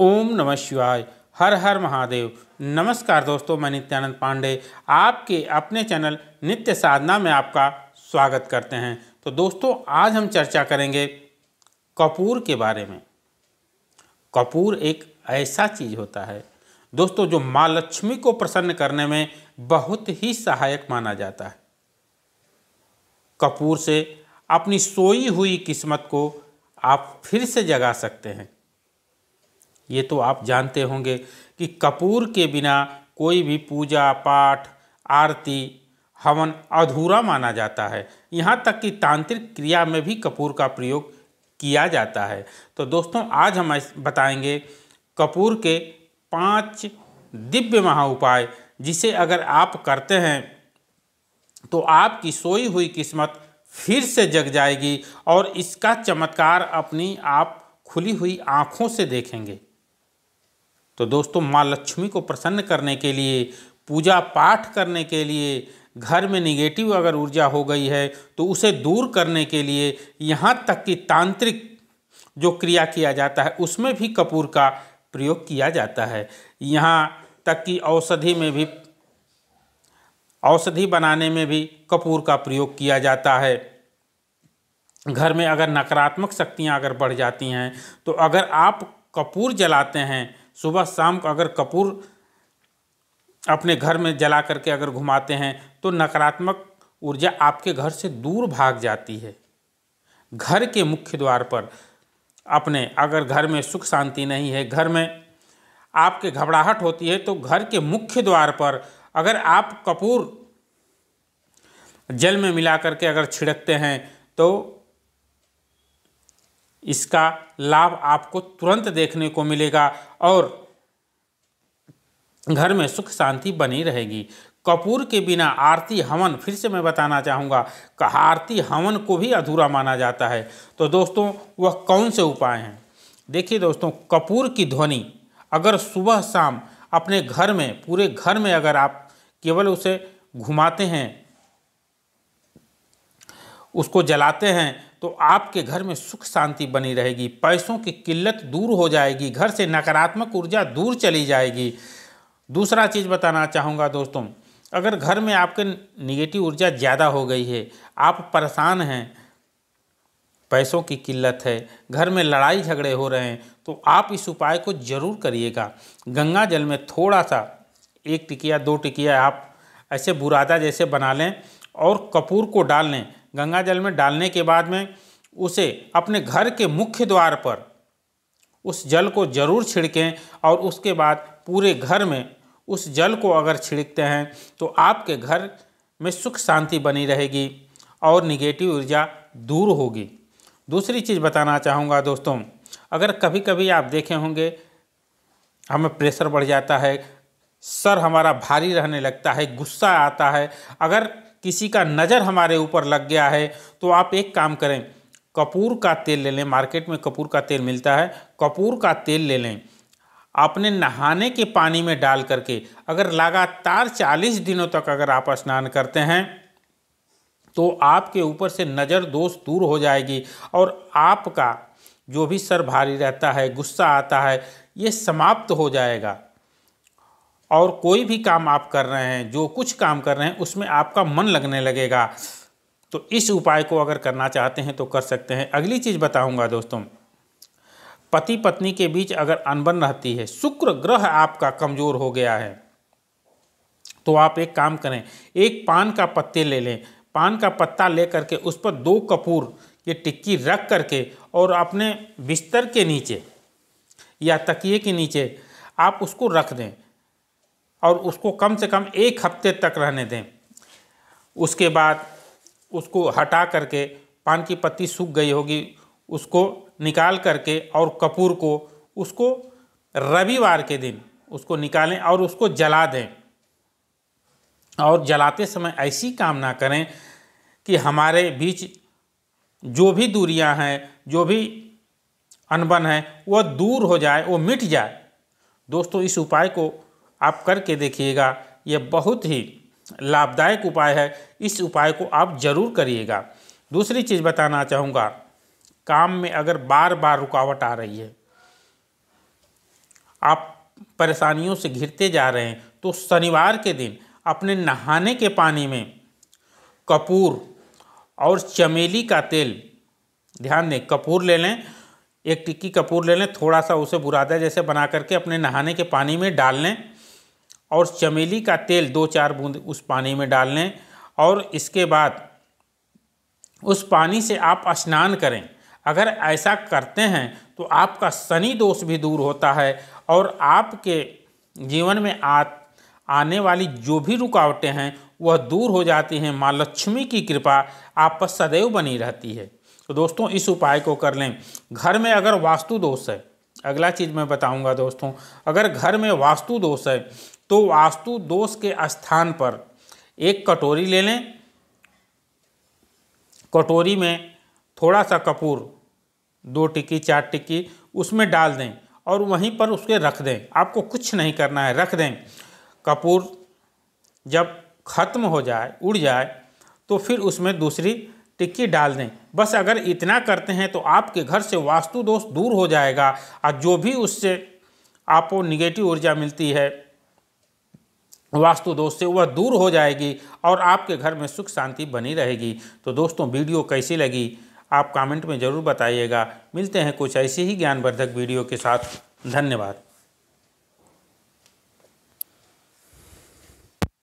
ओम नमः शिवाय। हर हर महादेव। नमस्कार दोस्तों, मैं नित्यानंद पांडे। आपके अपने चैनल नित्य साधना में आपका स्वागत करते हैं। तो दोस्तों, आज हम चर्चा करेंगे कपूर के बारे में। कपूर एक ऐसा चीज़ होता है, दोस्तों, जो माँ लक्ष्मी को प्रसन्न करने में बहुत ही सहायक माना जाता है। कपूर से अपनी सोई हुई किस्मत को आप फिर से जगा सकते हैं। ये तो आप जानते होंगे कि कपूर के बिना कोई भी पूजा, पाठ, आरती, हवन अधूरा माना जाता है। यहाँ तक कि तांत्रिक क्रिया में भी कपूर का प्रयोग किया जाता है। तो दोस्तों, आज हम बताएँगे कपूर के पाँच दिव्य महा उपाय, जिसे अगर आप करते हैं तो आपकी सोई हुई किस्मत फिर से जग जाएगी और इसका चमत्कार अपनी आप खुली हुई आँखों से देखेंगे। तो दोस्तों, माँ लक्ष्मी को प्रसन्न करने के लिए, पूजा पाठ करने के लिए, घर में निगेटिव अगर ऊर्जा हो गई है तो उसे दूर करने के लिए यहाँ तक कि तांत्रिक जो क्रिया किया जाता है, उसमें भी कपूर का प्रयोग किया जाता है। यहाँ तक कि औषधि में भी, औषधि बनाने में भी कपूर का प्रयोग किया जाता है। घर में अगर नकारात्मक शक्तियाँ अगर बढ़ जाती हैं तो अगर आप कपूर जलाते हैं सुबह शाम को अगर कपूर अपने घर में जला करके अगर घुमाते हैं तो नकारात्मक ऊर्जा आपके घर से दूर भाग जाती है। घर के मुख्य द्वार पर अपने, अगर घर में सुख शांति नहीं है, घर में आपके घबराहट होती है तो घर के मुख्य द्वार पर अगर आप कपूर जल में मिला करके अगर छिड़कते हैं तो इसका लाभ आपको तुरंत देखने को मिलेगा और घर में सुख शांति बनी रहेगी। कपूर के बिना आरती हवन, फिर से मैं बताना चाहूँगा, कि आरती हवन को भी अधूरा माना जाता है। तो दोस्तों, वह कौन से उपाय हैं? देखिए दोस्तों, कपूर की ध्वनि, अगर सुबह शाम अपने घर में, पूरे घर में अगर आप केवल उसे घुमाते हैं उसको जलाते हैं तो आपके घर में सुख शांति बनी रहेगी। पैसों की किल्लत दूर हो जाएगी, घर से नकारात्मक ऊर्जा दूर चली जाएगी। दूसरा चीज़ बताना चाहूँगा दोस्तों, अगर घर में आपके निगेटिव ऊर्जा ज़्यादा हो गई है, आप परेशान हैं, पैसों की किल्लत है, घर में लड़ाई झगड़े हो रहे हैं तो आप इस उपाय को ज़रूर करिएगा। गंगा जल में थोड़ा सा एक टिकिया, दो टिकिया आप ऐसे बुरादा जैसे बना लें और कपूर को डाल लें। गंगा जल में डालने के बाद में उसे अपने घर के मुख्य द्वार पर उस जल को ज़रूर छिड़कें और उसके बाद पूरे घर में उस जल को अगर छिड़कते हैं तो आपके घर में सुख शांति बनी रहेगी और निगेटिव ऊर्जा दूर होगी। दूसरी चीज़ बताना चाहूँगा दोस्तों, अगर कभी कभी आप देखे होंगे, हमें प्रेशर बढ़ जाता है, सर हमारा भारी रहने लगता है, गुस्सा आता है, अगर किसी का नज़र हमारे ऊपर लग गया है तो आप एक काम करें, कपूर का तेल ले लें। मार्केट में कपूर का तेल मिलता है, कपूर का तेल ले लें। अपने नहाने के पानी में डाल करके, अगर लगातार चालीस दिनों तक अगर आप स्नान करते हैं तो आपके ऊपर से नज़र दोष दूर हो जाएगी और आपका जो भी सर भारी रहता है, गुस्सा आता है, ये समाप्त हो जाएगा। और कोई भी काम आप कर रहे हैं, जो कुछ काम कर रहे हैं, उसमें आपका मन लगने लगेगा। तो इस उपाय को अगर करना चाहते हैं तो कर सकते हैं। अगली चीज़ बताऊँगा दोस्तों। पति पत्नी के बीच अगर अनबन रहती है, शुक्र ग्रह आपका कमज़ोर हो गया है तो आप एक काम करें, एक पान का पत्ते ले लें। पान का पत्ता ले करके उस पर दो कपूर की टिक्की रख करके और अपने बिस्तर के नीचे या तकिए के नीचे आप उसको रख दें। और उसको कम से कम एक हफ़्ते तक रहने दें। उसके बाद उसको हटा करके पान की पत्ती सूख गई होगी, उसको निकाल करके और कपूर को उसको रविवार के दिन उसको निकालें और उसको जला दें। और जलाते समय ऐसी कामना करें कि हमारे बीच जो भी दूरियाँ हैं, जो भी अनबन है, वह दूर हो जाए, वो मिट जाए। दोस्तों, इस उपाय को आप करके देखिएगा यह बहुत ही लाभदायक उपाय है। इस उपाय को आप ज़रूर करिएगा। दूसरी चीज़ बताना चाहूँगा, काम में अगर बार बार रुकावट आ रही है, आप परेशानियों से घिरते जा रहे हैं तो शनिवार के दिन अपने नहाने के पानी में कपूर और चमेली का तेल, ध्यान दें, कपूर ले लें, एक टिक्की कपूर ले लें, थोड़ा सा उसे बुरादा जैसे बना करके अपने नहाने के पानी में डाल लें। और चमेली का तेल दो चार बूंद उस पानी में डाल लें और इसके बाद उस पानी से आप स्नान करें। अगर ऐसा करते हैं तो आपका शनि दोष भी दूर होता है और आपके जीवन में आ आने वाली जो भी रुकावटें हैं, वह दूर हो जाती हैं। माँ लक्ष्मी की कृपा आप पर सदैव बनी रहती है। तो दोस्तों, इस उपाय को कर लें। घर में अगर वास्तु दोष है अगला चीज़ मैं बताऊँगा दोस्तों, अगर घर में वास्तु दोष है तो वास्तु दोष के स्थान पर एक कटोरी ले लें। कटोरी में थोड़ा सा कपूर, दो टिक्की, चार टिक्की, उसमें डाल दें और वहीं पर उसके रख दें। आपको कुछ नहीं करना है, रख दें। कपूर जब ख़त्म हो जाए, उड़ जाए तो फिर उसमें दूसरी टिक्की डाल दें। बस अगर इतना करते हैं तो आपके घर से वास्तु दोष दूर हो जाएगा और जो भी उससे आपको निगेटिव ऊर्जा मिलती है, वास्तु दोष से वह दूर हो जाएगी और आपके घर में सुख शांति बनी रहेगी। तो दोस्तों, वीडियो कैसी लगी आप कमेंट में ज़रूर बताइएगा। मिलते हैं कुछ ऐसे ही ज्ञानवर्धक वीडियो के साथ। धन्यवाद।